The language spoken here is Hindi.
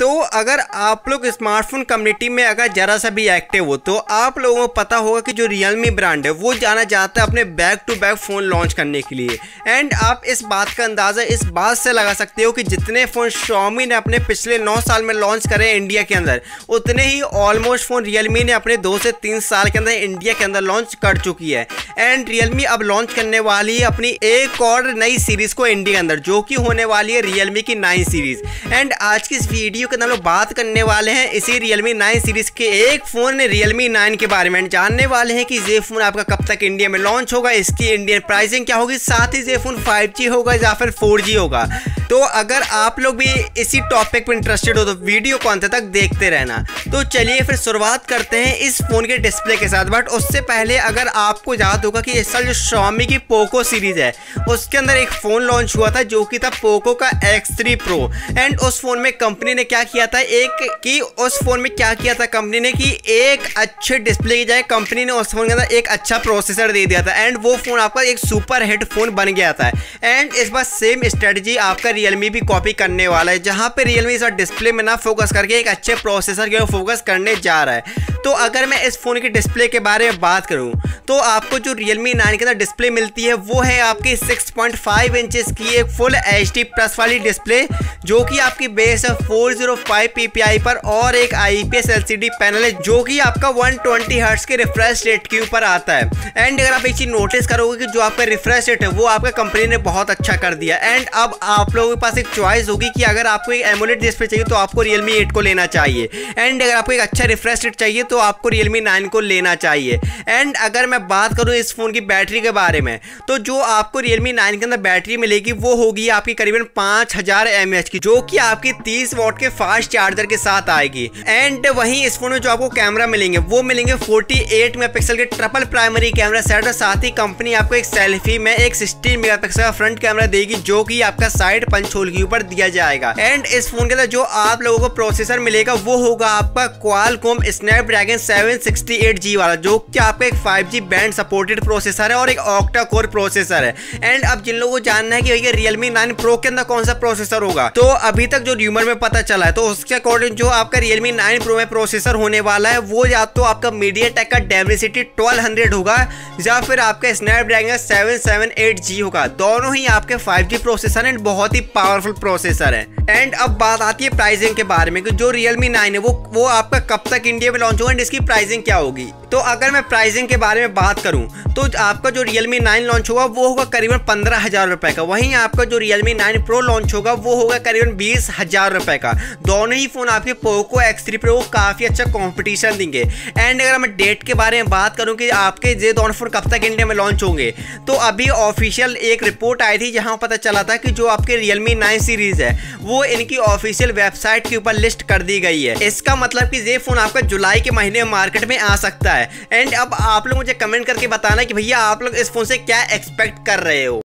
तो अगर आप लोग स्मार्टफ़ोन कम्युनिटी में अगर ज़रा सा भी एक्टिव हो तो आप लोगों को पता होगा कि जो रियलमी ब्रांड है, वो जाना चाहता है अपने back to back phone launch करने के लिए। एंड आप इस बात का अंदाज़ा इस बात से लगा सकते हो कि जितने फ़ोन शॉमी ने अपने पिछले नौ साल में लॉन्च करे इंडिया के अंदर, उतने ही ऑलमोस्ट फ़ोन रियलमी ने अपने दो से तीन साल के अंदर इंडिया के अंदर लॉन्च कर चुकी है। एंड रियलमी अब लॉन्च करने वाली है अपनी एक और नई सीरीज़ को इंडिया के अंदर, जो कि होने वाली है रियलमी की नाइन सीरीज़ एंड आज की इस वीडियो के अंदर लोग बात करने वाले हैं इसी रियलमी नाइन सीरीज़ के एक फ़ोन रियलमी नाइन के बारे में जानने वाले हैं कि ये फ़ोन आपका कब तक इंडिया में लॉन्च होगा, इसकी इंडियन प्राइसिंग क्या होगी, साथ ही ये फ़ोन 5G होगा या फिर 4G होगा। तो अगर आप लोग भी इसी टॉपिक पर इंटरेस्टेड हो तो वीडियो को अंत तक देखते रहना। तो चलिए फिर शुरुआत करते हैं इस फ़ोन के डिस्प्ले के साथ। बट उससे पहले अगर आपको याद होगा कि इस साल जो शॉमी की पोको सीरीज़ है, उसके अंदर एक फ़ोन लॉन्च हुआ था जो कि था पोको का एक्स थ्री प्रो एंड उस फ़ोन में कंपनी ने क्या किया था? एक कि उस फ़ोन में क्या किया था? कंपनी ने कि एक अच्छे डिस्प्ले की जाए कंपनी ने उस फ़ोन के अंदर एक अच्छा प्रोसेसर दे दिया था। एंड वो फ़ोन आपका एक सुपर हिट फ़ोन बन गया था। एंड इस बार सेम स्ट्रेटजी आपका रियलमी भी कॉपी करने वाला है, जहाँ पे रियलमी इस डिस्प्ले में ना फोकस करके एक अच्छे प्रोसेसर के फोकस करने जा रहा है। तो अगर मैं इस फ़ोन के डिस्प्ले के बारे में बात करूँ तो आपको जो Realme 9 के अंदर डिस्प्ले मिलती है, वो है आपकी 6.5 पॉइंट इंचेस की एक फुल एचडी प्लस वाली डिस्प्ले, जो कि आपकी बेस है 405 ppi पर और एक IPS LCD पैनल है, जो कि आपका 120 ट्वेंटी के रिफ्रेश रेट के ऊपर आता है। एंड अगर आप एक चीज़ नोटिस करोगे कि जो आपका रिफ्रेश रेट है, वो आपका कंपनी ने बहुत अच्छा कर दिया। एंड अब आप लोगों के पास एक चॉइस होगी कि अगर आपको एक एमोलेट डिस्प्ले चाहिए तो आपको Realme 8 को लेना चाहिए। एंड अगर आपको एक अच्छा रिफ्रेश रेट चाहिए तो आपको Realme 9 को लेना चाहिए। एंड अगर मैं बात करूँ इस फ़ोन की बैटरी के बारे में तो जो आपको Realme 9 के अंदर बैटरी मिलेगी, वो होगी आपकी करीबन पाँच हज़ार की, जो कि आपकी तीस वॉट के फास्ट चार्जर के साथ आएगी। एंड वहीं इस फ़ोन में जो आपको कैमरा मिलेंगे, वो मिलेंगे 48 मेगापिक्सल के ट्रिपल प्राइमरी कैमरा सेट और साथ ही कंपनी आपको एक सेल्फी में एक 16 मेगापिक्सल का फ्रंट कैमरा देगी, जो कि आपका साइड पंच होल के ऊपर दिया जाएगा। एंड इस फ़ोन के अंदर जो आप लोगों को प्रोसेसर मिलेगा, वो होगा आपका क्वालकॉम स्नैपड्रैगन 768G वाला, जो कि आपका एक 5G बैंड सपोर्टेड प्रोसेसर है और एक ऑक्टा कोर प्रोसेसर है। एंड अब जिन लोगों को जानना है कि भैया रियलमी नाइन प्रो के अंदर कौन सा प्रोसेसर होगा तो अभी तक जो र्यूमर में पता चला है तो उसके अकॉर्डिंग जो आपका रियलमी नाइन प्रो में प्रोसेसर होने वाला है, वो या तो आपका मीडिया टेक का डेमसिटी ट्वेल्व होगा, या फिर आपका स्नैपड्रैगन सेवन होगा। दोनों ही आपके फाइव प्रोसेसर एंड बहुत ही पावरफुल प्रोसेसर है। एंड अब बात आती है प्राइसिंग के बारे में, कि जो रियलमी नाइन है, वो वो आपका कब तक इंडिया में लॉन्च होगा एंड इसकी प्राइसिंग क्या होगी? तो अगर मैं प्राइसिंग के बारे में बात करूँ तो आपका जो Realme 9 लॉन्च होगा, वो होगा करीबन पंद्रह हज़ार रुपए का। वहीं आपका जो Realme 9 Pro लॉन्च होगा, वो होगा करीबन बीस हज़ार रुपए का। दोनों ही फ़ोन आपके पोको X3 Pro को काफ़ी अच्छा कंपटीशन देंगे। एंड अगर मैं डेट के बारे में बात करूँ कि आपके ये दोनों फ़ोन कब तक इंडिया में लॉन्च होंगे तो अभी ऑफिशियल एक रिपोर्ट आई थी, जहाँ पता चला था कि जो आपके Realme 9 सीरीज़ है, वो इनकी ऑफिशियल वेबसाइट के ऊपर लिस्ट कर दी गई है। इसका मतलब कि ये फ़ोन आपका जुलाई के महीने मार्केट में आ सकता है। एंड अब आप लोग मुझे कमेंट करके बताना कि भैया आप लोग इस फ़ोन से क्या एक्सपेक्ट कर रहे हो।